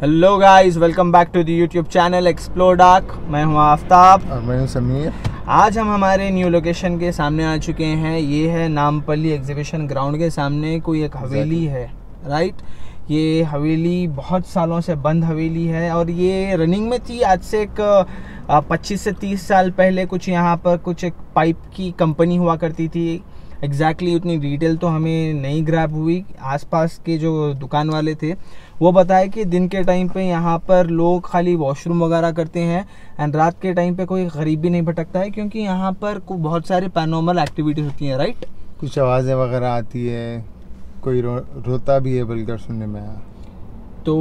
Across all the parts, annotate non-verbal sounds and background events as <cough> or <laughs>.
Hello guys welcome back to the YouTube channel explore डाक मैं हूँ आफ्ताब। और मैं हूँ समीर। आज हम हमारे न्यू लोकेशन के सामने आ चुके हैं। ये है नामपल्ली एग्जीबिशन ग्राउंड के सामने। कोई एक हवेली है राइट ये हवेली बहुत सालों से बंद हवेली है और ये रनिंग में थी आज से एक पच्चीस से तीस साल पहले। कुछ यहाँ पर कुछ एक पाइप की कंपनी हुआ करती थी। एग्जैक्टली exactly उतनी डिटेल तो हमें नहीं ग्रैब हुई। आसपास के जो दुकान वाले थे वो बताए कि दिन के टाइम पे यहाँ पर लोग खाली वॉशरूम वगैरह करते हैं एंड रात के टाइम पे कोई गरीब भी नहीं भटकता है क्योंकि यहाँ पर बहुत सारे पैनोमल एक्टिविटीज़ होती हैं राइट कुछ आवाज़ें वगैरह आती है कोई रो, रोता भी है बल्कि सुनने में तो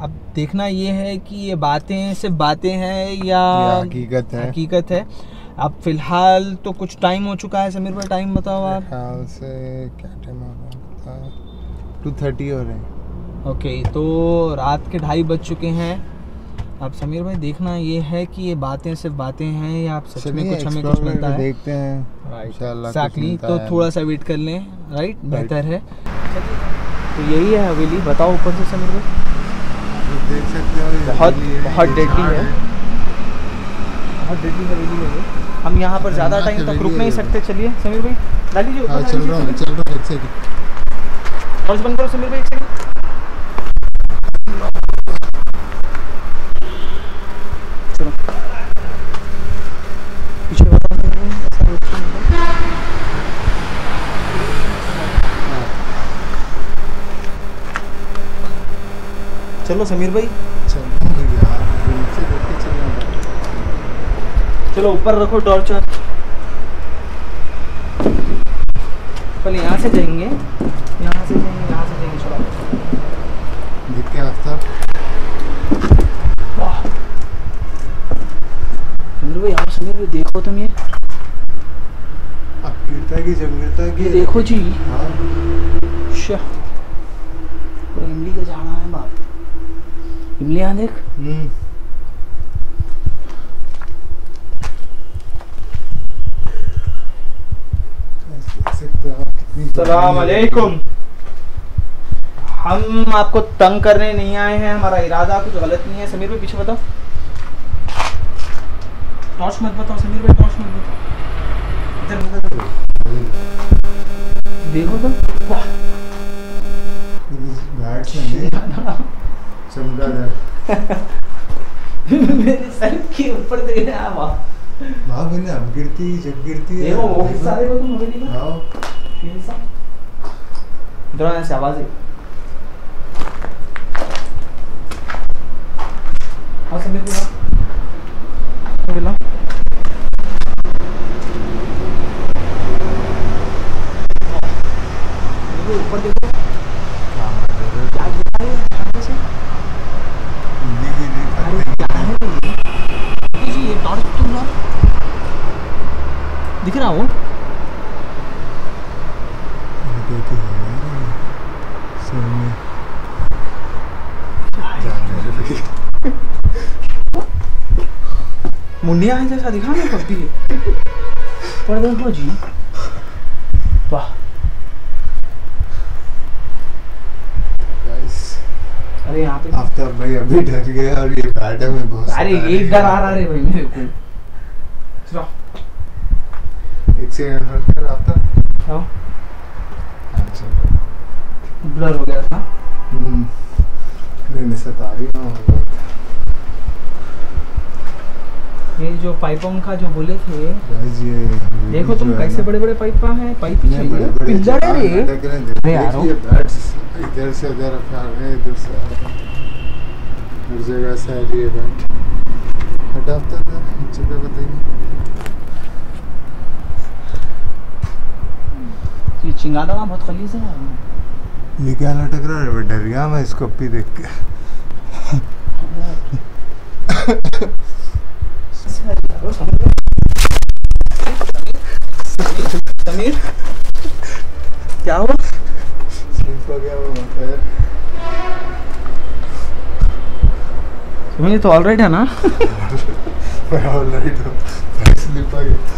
अब देखना ये है कि ये बातें सिर्फ़ बातें हैं या हकीकत है। हकीकत है? अब फ़िलहाल तो कुछ टाइम हो चुका है समीर पर टाइम बताओ आप। से क्या टाइम हो रहा है? टू थर्टी हो रहे हैं। ओके तो रात के ढाई बज चुके हैं। अब समीर भाई देखना ये है कि ये बातें सिर्फ़ बातें हैं या आप सच में कुछ हमें कुछ मिलता है? देखते हैं। एक्जैक्टली तो थोड़ा सा वेट कर लें। राइट बेहतर है। तो यही है हवेली। बताओ ऊपर से समीर भाई। देख सकते हो बहुत बहुत डेडली है। बहुत डेडली हवेली है हम यहाँ पर ज़्यादा टाइम तक रुक नहीं सकते। चलिए समीर भाई डाल लीजिए हाँ चल रहा हूँ चल रहा हूँ एक सेकंड टॉर्च बंद करो समीर भाई एक सेकंड चलो समीर भाई। चल ऊपर रखो टॉर्च पहले यहाँ से जाएँगे। यहाँ से जाएँगे यहाँ से जाएँगे चलो देख के आफ्ताब समीर भाई आप समीर भाई देखो तुम ये। अब गिरता की जब गिरता की देखो जी। हाँ शाह पूरा इमली का झाड़ा है बाप इमली यहाँ देख सलामकुम हम आपको तंग करने नहीं आए हैं हमारा इरादा कुछ गलत नहीं है। समीर भाई पीछे बताओ। टॉर्च मत बताओ समीर भाई टॉर्च मत बताओ। इधर। देखो तो। वाह। मेरे सर के ऊपर देख रहे हैं वाह वहाँ बने हम गिरती जब गिरती है देखो वो सारे को तुम हवेली ना हाँ फिर सा इधर आने से आवाज़ है हाँ समझ भाई हाँ। समीर ला देखो ऊपर देखो क्या गिरा है ठंडे से हिंदी की भी अरे पता क्या है ये ये जी ये टॉर्च तुम लो दिख रहा वो तो है यार सर में मुंडिया है जैसा दिखा ना कभी पर देखो जी वाह अरे यहाँ पे आफ्ताब भाई अभी डर गया और ये है मैं बहुत अरे एक डर आ रहा रे भाई मेरे को चलो एक सेकंड होल्ड कर आओ हाँ ब्लर हो गया था। हम्म। ये जो पाइपों का जो बोले थे देखो तुम कैसे बड़े बड़े पाइप हैं पाइप पिल्लर है रे हैं, अरे यार, इधर से उधर हैं इधर से। हर जगह से आ रही है बैट हटा आफ्ताब यार, बताइए। चिंगारा बहुत खलीज है। यार ये क्या लटक रहा है? मैं डर गया मैं इसको अभी देख के। समीर क्या हुआ? हो समीर तो ऑलराइट है ना? <laughs> मैं ऑलराइट हूँ। स्लिप हो गया।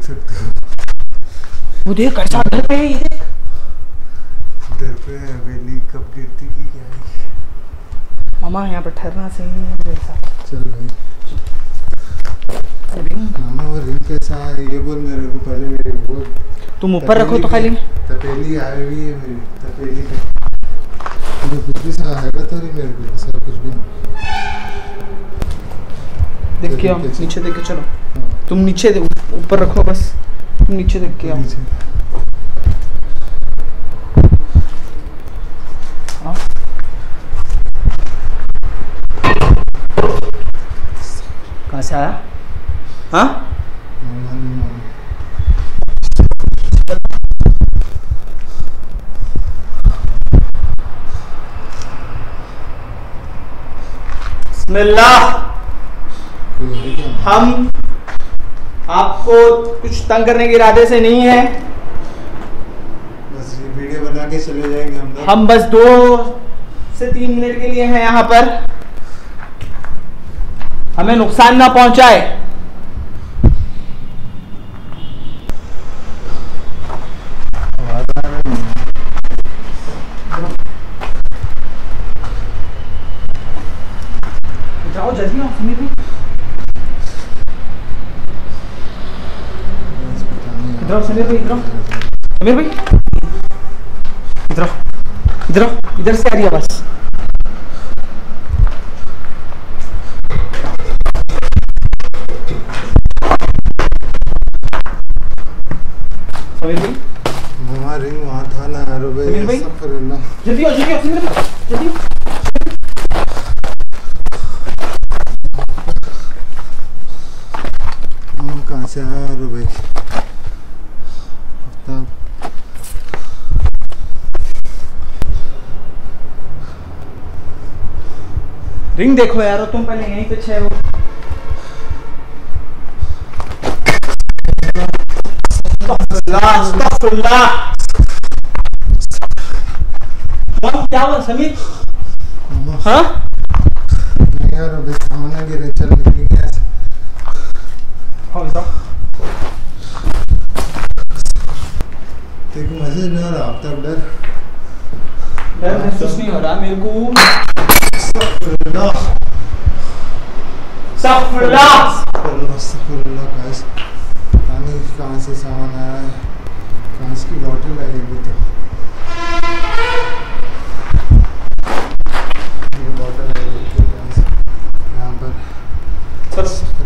देख सकते हो। वो देख कैसा घर पे है ये देख। इधर पे हवेली कब गिरती की क्या? है मामा यहाँ पर ठहरना सही नहीं है मेरे साथ। चल भाई। मामा वो रिंग कैसा है? ये बोल मेरे को पहले मेरे वो तुम ऊपर रखो तो खाली। तपेली आई हुई है मेरी तपेली पे। कुछ भी सा हैगा तो नहीं मेरे को सर कुछ भी नहीं। देख के आओ देख के नीचे देख के चलो। हाँ, तुम नीचे दे- ऊपर रखो बस नीचे रख के आओ। नीचे। कहाँ से आया? हाँ? बिस्मिल्लाह। है? हम आपको कुछ तंग करने के इरादे से नहीं है? बस ये वीडियो बना के चले जाएँगे हम लोग। हम बस दो से तीन मिनट के लिए हैं यहाँ पर। हमें नुकसान ना पहुँचाए। इधर आओ, समीर भाई, इधर। आओ। समीर भाई। इधर आओ। इधर आओ। इधर से आ रही आवाज़। समीर भाई। मामा रिंग था ना अरे समीर भाई? जल्दी आओ जल्दी आओ समीर भाई जल्दी। कहाँ से आया अरे भाई रिंग देखो यार तुम पहले यहीं पे छे वो क्या हुआ समीर? हाँ? यार अभी सामने निकल। हाँ। तेरे को मज़े नहीं आ रहा आफ्ताब डर। डर महसूस नहीं हो रहा मेरे को। नहीं कहाँ से सामान आया है। कांच की बॉटल आई है अभी तो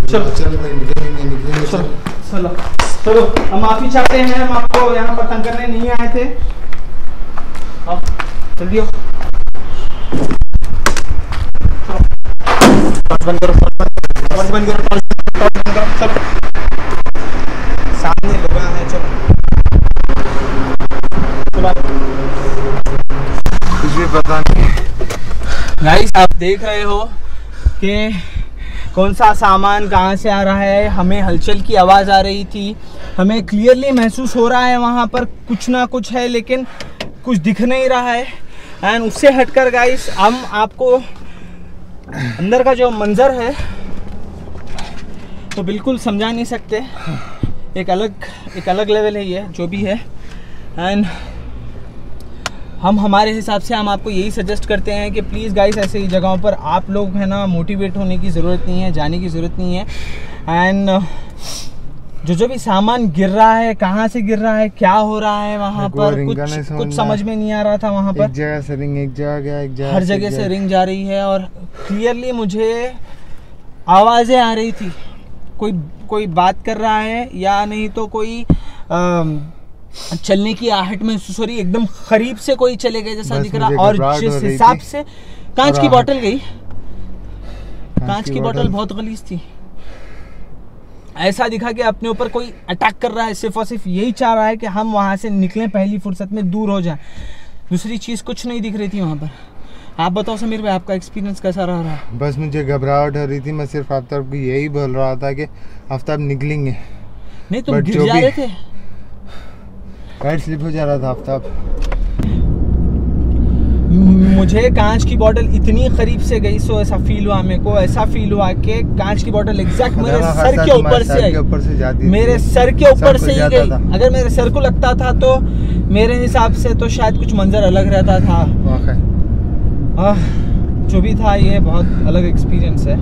चलो चल। भाई निकलेंगे निकलेंगे चलो। चल। चलो हम माफ़ी चाहते हैं हम आपको यहाँ पर तंग करने नहीं आए थे। आओ जल्दी आओ। बंद करो बंद करो बंद करो चलो सामने लोग हैं चलो। चलो कुछ भी पता नहीं। गाइस आप देख रहे हो कि कौन सा सामान कहाँ से आ रहा है? हमें हलचल की आवाज़ आ रही थी। हमें क्लियरली महसूस हो रहा है वहाँ पर कुछ ना कुछ है, लेकिन कुछ दिख नहीं रहा है। एंड उससे हटकर गाइस हम आपको अंदर का जो मंज़र है तो बिल्कुल समझा नहीं सकते। एक अलग एक अलग लेवल है ये, जो भी है। एंड हम हमारे हिसाब से हम आपको यही सजेस्ट करते हैं कि प्लीज़ गाइस ऐसे ही जगहों पर आप लोग है ना मोटिवेट होने की ज़रूरत नहीं है जाने की ज़रूरत नहीं है। एंड जो जो भी सामान गिर रहा है कहाँ से गिर रहा है क्या हो रहा है वहाँ पर? कुछ कुछ समझ में नहीं आ रहा था वहाँ एक पर। जगह से रिंग एक जगह गया एक जगह हर जगह से रिंग जा रही है और क्लियरली मुझे आवाज़ें आ रही थी। कोई कोई बात कर रहा है या नहीं तो कोई अम, चलने की आहट में सॉरी एकदम खरीब से कोई चले गए जैसा दिख रहा और जिस हिसाब से कांच की बोतल गई। कांच की बोतल बहुत गलीज थी। ऐसा दिखा कि अपने ऊपर कोई अटैक कर रहा है सिर्फ़ और सिर्फ़ यही चाह रहा है कि हम वहाँ से निकलें पहली फुर्सत में दूर हो जाएँ। दूसरी चीज़ कुछ नहीं दिख रही थी वहाँ पर। आप बताओ समीर भाई आपका एक्सपीरियंस कैसा रह रहा? है बस मुझे घबराहट हो रही थी मैं सिर्फ़ आफ्ताब को यही बोल रहा था कि आफ्ताब निकलेंगे। नहीं तुम गिर जा रहे थे। गाइड स्लिप हो जा रहा था आफ्ताब मुझे कांच की बोतल इतनी करीब से गई सो ऐसा फील हुआ मेरे को ऐसा फील हुआ कि कांच की बोतल एग्जैक्ट मेरे सर के ऊपर से आई। के ऊपर से जाती मेरे सर के ऊपर से ही गई। अगर मेरे सर को लगता था तो मेरे हिसाब से तो शायद कुछ मंजर अलग रहता था। जो भी था ये बहुत अलग एक्सपीरियंस है।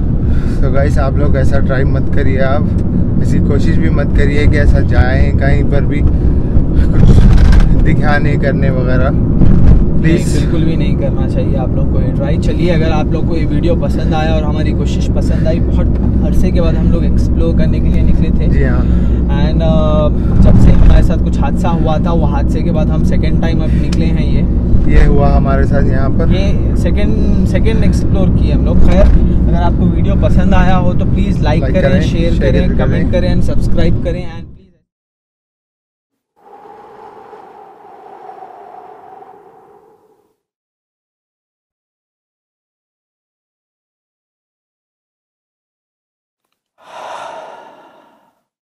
तो गाइस आप लोग ऐसा ट्राई मत करिए आप। ऐसी कोशिश भी मत करिए कि ऐसा जाएँ कहीं पर भी। दिखाने करने वगैरह। प्लीज़ बिल्कुल भी नहीं करना चाहिए आप लोग को ये ट्राई चलिए अगर आप लोग को ये वीडियो पसंद आया और हमारी कोशिश पसंद आई बहुत अरसे के बाद हम लोग एक्सप्लोर करने के लिए निकले थे। जी हाँ। एंड uh, जब से हमारे साथ कुछ हादसा हुआ था वो हादसे के बाद हम सेकेंड टाइम अब निकले हैं ये। ये हुआ हमारे साथ यहाँ पर। ये सेकेंड सेकेंड एक्सप्लोर किए हम लोग। खैर अगर आपको वीडियो पसंद आया हो तो प्लीज़ लाइक करें शेयर करें। कमेंट करें। एंड सब्सक्राइब करें एंड